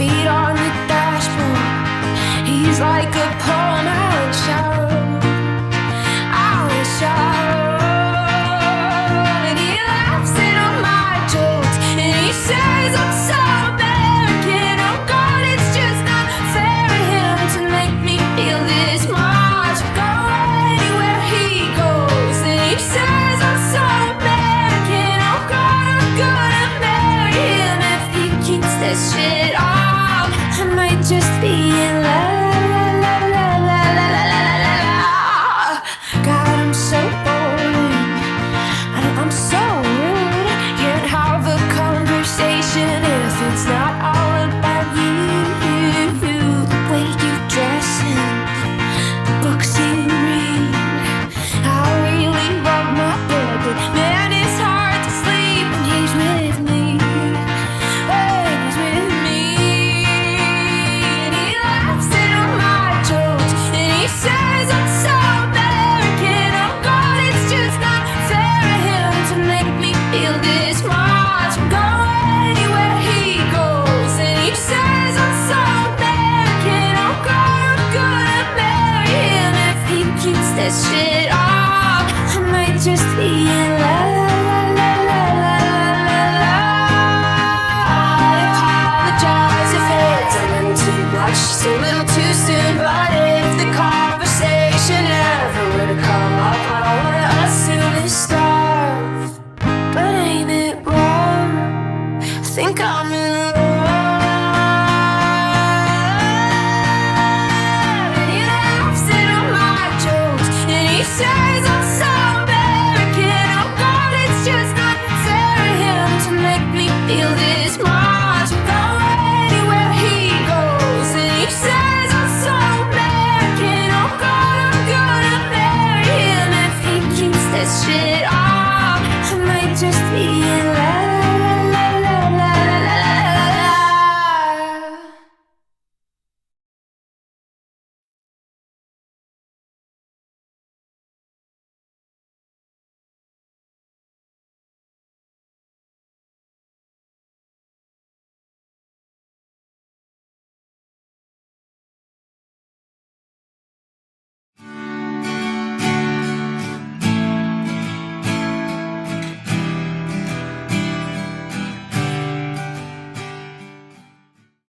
feet on the dashboard. He's like a just the end.